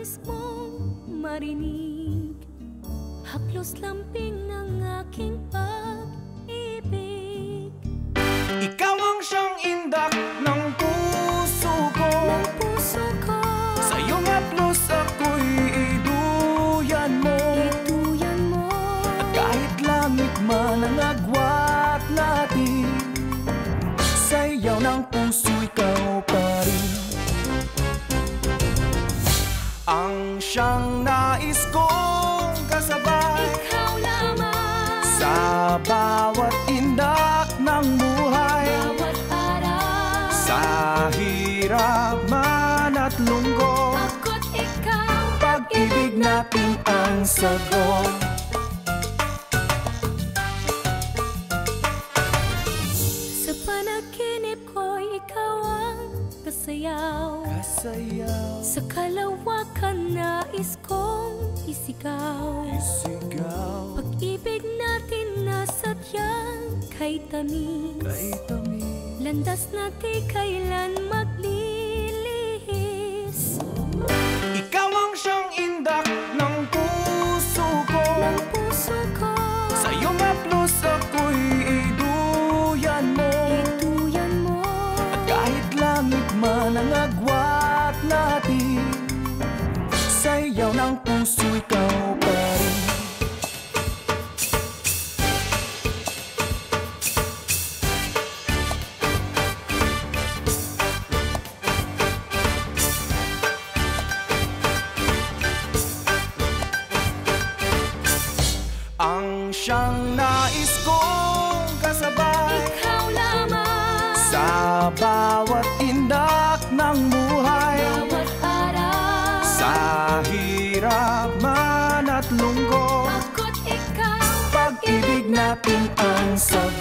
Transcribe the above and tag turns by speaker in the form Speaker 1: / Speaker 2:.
Speaker 1: nais mong marinig. Haplos lamping ng aking pag-ibig.
Speaker 2: Ikaw ang siyang indak ng puso ko.
Speaker 1: Ng puso ko.
Speaker 2: Sa iyong haplos ako'y iduyan mo.
Speaker 1: Iduyan mo.
Speaker 2: At kahit lamig man ang agwat natin Sayaw ng puso ikaw bawat indak ng buhay. Sa hirap man at lungkot
Speaker 1: Ako't ikaw
Speaker 2: Pag-ibig natin ang sagot.
Speaker 1: Sa panaginip ko ikaw ang kasayaw.
Speaker 2: Kasayaw,
Speaker 1: Sa kalawakan nais kong isigaw.
Speaker 2: Isigaw.
Speaker 1: Pag-ibig kay tamis.
Speaker 2: Kay tamis.
Speaker 1: Landas na di kailan maglilihis.
Speaker 2: Ikaw ang siyang indak ng puso ko.
Speaker 1: Ng puso ko.
Speaker 2: Sa iyong haplos ako'y iduyan mo.
Speaker 1: Ituyan mo.
Speaker 2: Kahit langit man ang agwat siyang nais kong kasabay.
Speaker 1: Ikaw lamang.
Speaker 2: Sa bawat indak ng buhay.
Speaker 1: Bawat araw.
Speaker 2: Sa hirap man at lungkot.
Speaker 1: Ako't ikaw
Speaker 2: Pag-ibig natin ang sagot